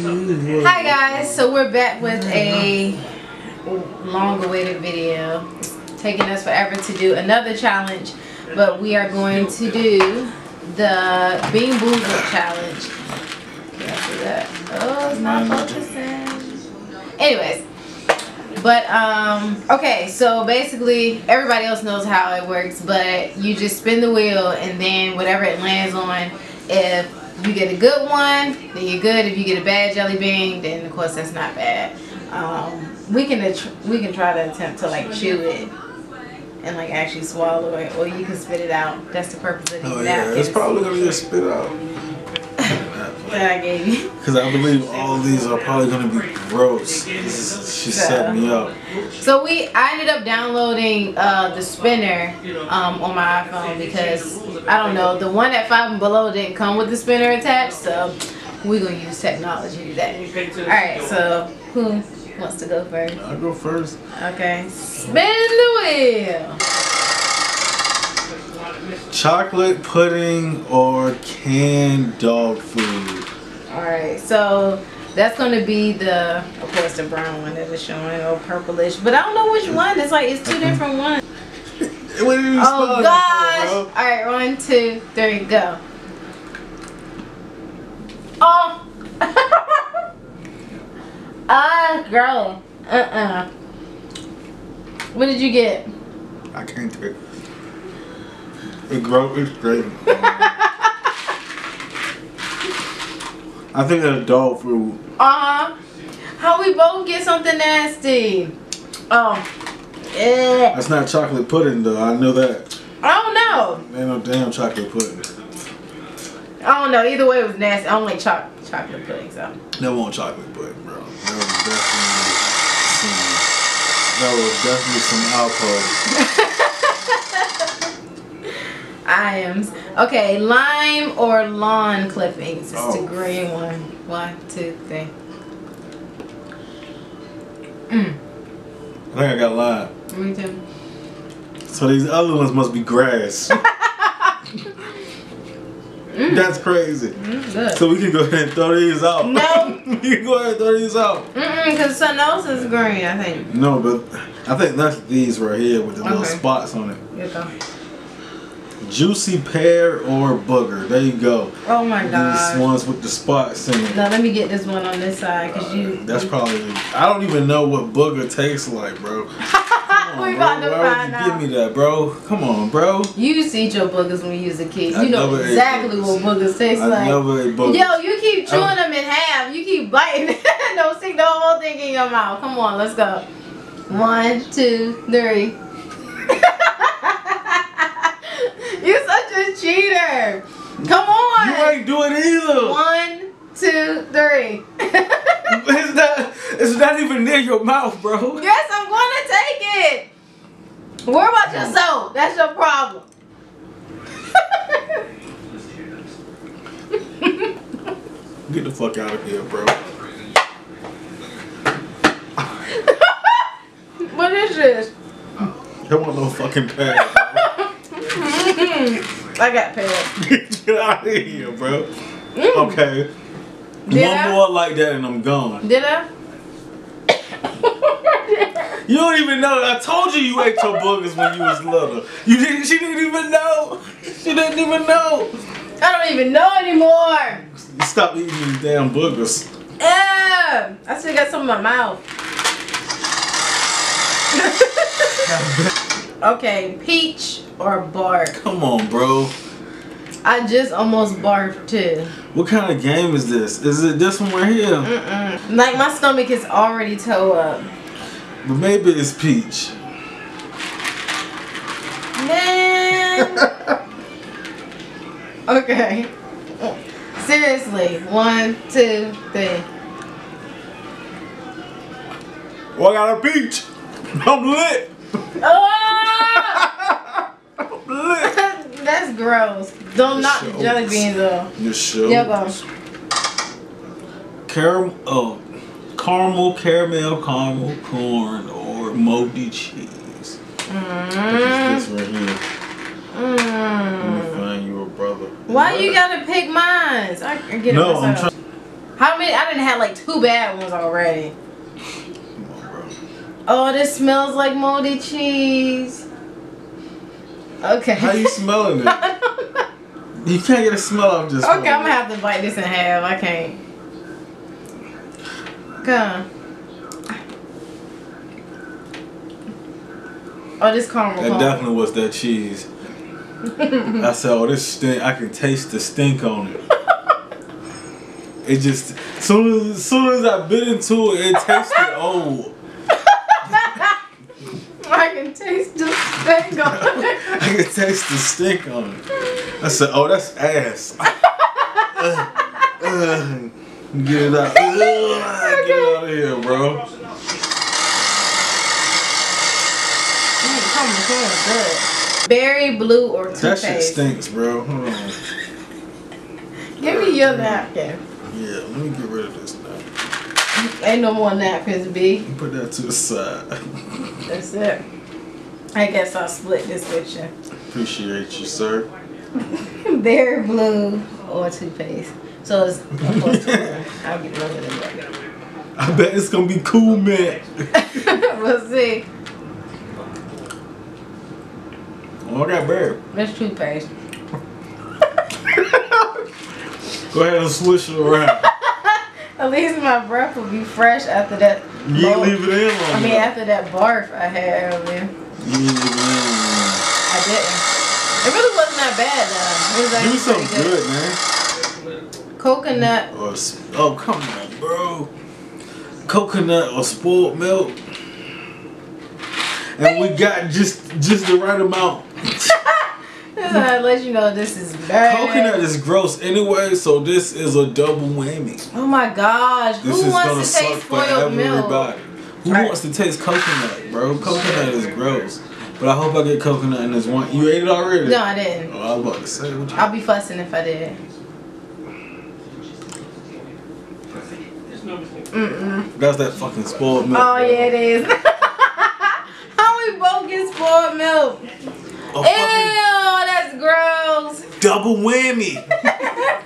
Hi guys, so we're back with a long awaited video. Taking us forever to do another challenge, but we are going to do the Bean Boozled challenge. Oh, it's not focusing. Anyways, but um, okay, so basically everybody else knows how it works, but you just spin the wheel and then whatever it lands on, if you get a good one, then you're good. If you get a bad jelly bean, then of course that's not bad. Um, we can we can try to attempt to like chew it and like actually swallow it, or you can spit it out. That's the purpose of these Oh yeah, it's probably gonna get spit out. That I gave you. Because I believe all these are probably gonna be gross. She set me up. So we, I ended up downloading uh, the spinner um, on my iPhone because I don't know, the one at Five and Below didn't come with the spinner attached, so we're gonna use technology to do that. All right, so who wants to go first? I'll go first. Okay, spin the wheel. Chocolate pudding or canned dog food? Alright, so that's gonna be the of course the brown one that is showing or purplish. But I don't know which one. It's like it's two different ones. oh gosh. Alright, one, two, three, go. Oh Ah girl. Uh-uh. What did you get? I can't take it. It grow it's great. I think that's dog food. Uh-huh. How we both get something nasty? Oh. Yeah. That's not chocolate pudding though, I know that. I don't know. Ain't no damn chocolate pudding. I don't know. Either way, it was nasty. I don't like cho chocolate pudding, so. That won't chocolate pudding, bro. That was definitely some. That was definitely some alcohol. I am. Okay, lime or lawn clippings. It's oh. the green one. One, two, three. Mm. I think I got lime. Me too. So these other ones must be grass. mm. That's crazy. Mm, so we can go ahead and throw these out. No. you can go ahead and throw these out. Mm-mm, because something else is green, I think. No, but I think that's these right here with the okay. little spots on it. Juicy pear or booger. There you go. Oh my god. These ones with the spots in it. Now let me get this one on this side because you. That's probably. I don't even know what booger tastes like, bro. on, we about bro. to Why find would you out. give me that, bro? Come on, bro. You used to eat your boogers when you was a kid. I You know never ate exactly what boogers taste I like. never ate boogers. Yo, you keep oh. chewing I- them in half. You keep biting. Don't stick the whole thing in your mouth. Come on, let's go. One, two, three. You're such a cheater. Come on. You ain't doing it either. One, two, three. It's not. It's not even near your mouth, bro. yes, I'm gonna take it. Worry about yourself. That's your problem. Get the fuck out of here, bro. what is this? I want no fucking pad. I got paid. Get out of here, bro. Mm. Okay. Did One I? more like that and I'm gone. Did I? You don't even know. I told you you ate your boogers when you was little. You didn't. She didn't even know. She didn't even know. I don't even know anymore. Stop eating these damn boogers. Yeah, I still got some in my mouth. okay, peach or bark? Come on, bro. I just almost barked too. What kind of game is this? Is it this one right here? Mm-mm. Like my stomach is already toe up. But maybe it's peach. Man. okay. Seriously, one, two, three. Well, I got a peach. I'm lit. Oh! I'm lit. That's gross. Don't knock the jelly beans though. You sure? Yeah, go. Caram oh, caramel, caramel, caramel corn, or moldy cheese. Mm. This right here? Let me Mm. find you a brother. Why you gotta pick mine? I I get No, I'm trying. How many many? I didn't have like two bad ones already. Come on, bro. Oh, this smells like moldy cheese. Okay. How you smelling it? I don't know. You can't get a smell off just. Okay, I'm gonna have to bite this in half. I can't. Come. Oh, this caramel. That definitely was that cheese. I said, oh, this stink. I can taste the stink on it. It just, soon as, soon as I bit into it, it tasted old. I can taste the stink on it. I can taste the stink on it. I said, oh, that's ass. Uh, uh, get it out. Uh, get it out of here, bro. Berry, blue, or That shit stinks, bro. Hold on. Give me your napkin. Yeah, let me get rid of this now. Ain't no more napkins, B. Put that to the side. That's it. I guess I'll split this with you. Appreciate you, sir. Berry, blue, or toothpaste. So it's opposed to I'll get rid of it. I bet it's gonna be cool, man. we'll see. Oh, I got bear. That's toothpaste. Go ahead and swish it around. At least my breath will be fresh after that. You leave it in I mean, after that barf I had earlier. You ain't leave it in long I didn't. It really wasn't that bad though. It was enough. Give me actually something pretty good, man. Coconut. Oh, or, oh, come on, bro. Coconut or spoiled milk. And we got just just the right amount. Uh, I let you know this is bad. Coconut is gross anyway, so this is a double whammy. Oh my gosh. This Who wants to taste spoiled milk? everybody. Who Right. wants to taste coconut, bro? Coconut is gross. But I hope I get coconut in this one. You ate it already? No, I didn't. Oh, I was about to say. What I'll be fussing if I did. Mm-mm. That's that fucking spoiled milk. Oh bro. yeah, it is. How we both get spoiled milk? A Ew, that's gross. double whammy.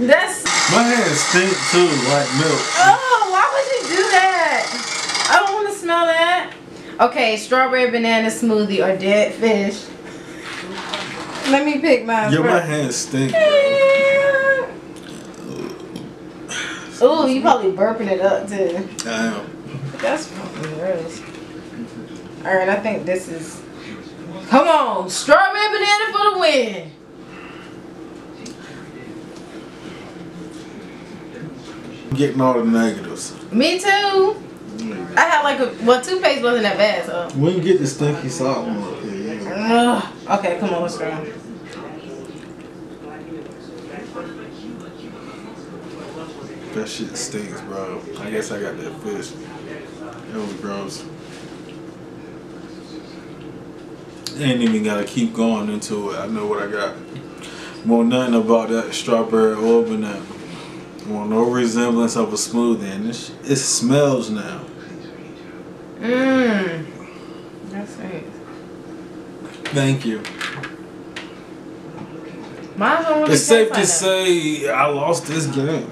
That's My hands stink too, like milk. oh, why would you do that? I don't want to smell that. Okay, strawberry banana smoothie or dead fish. Let me pick mine. Yo, my first. hands stink. bro. Ooh, you probably burping it up too. Damn. That's fucking gross. Alright, I think this is. Come on! Strawberry banana for the win! Getting all the negatives. Me too! I had like a. Well, toothpaste wasn't that bad, so. When you get the stinky salt one yeah. Ugh. Okay, come on, let's go. That shit stinks, bro. I guess I got that fish. That was gross. Ain't even gotta keep going into it. I know what I got. Want nothing about that strawberry or banana. Want no resemblance of a smoothie, and it smells now. Mmm. That's it. Thank you. Mine's It's safe to say I lost this game.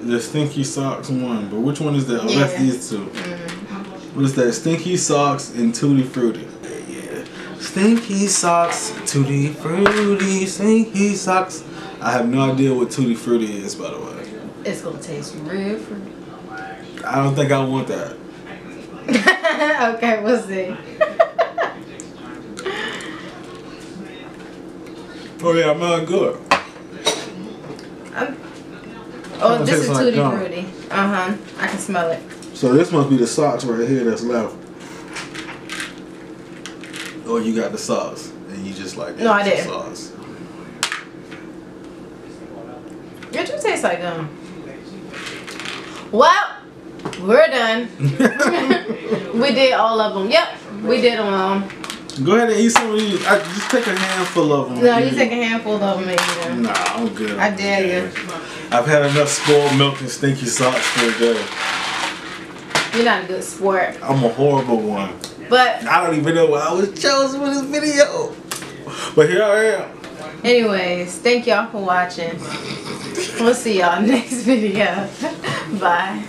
The Stinky Socks one, but which one is that? Oh, that's Yeah. these two. that. Mm. What is that? Stinky Socks and Tutti Frutti. Yeah. Stinky Socks, Tutti Frutti, Stinky Socks. I have no idea what Tutti Frutti is, by the way. It's gonna taste real fruity. I don't think I want that. okay, we'll see. Oh yeah, I'm not good. I'm, oh, Kinda this is tastes like Tutti gum. Frutti. Uh huh. I can smell it. So this must be the socks right here that's left. Or you got the sauce and you just like No, I extra didn't. sauce. It do taste like gum. Well, we're done. we did all of them. Yep, we did them all. Go ahead and eat some of these. I, just take a handful of them. No, you take a handful of them and eat them. Nah, I'm good. I dare you. I've had enough spoiled milk and stinky socks for a day. You're not a good sport. I'm a horrible one. But I don't even know why I was chosen for this video. But here I am. anyways, thank y'all for watching. We'll see y'all next video. Bye.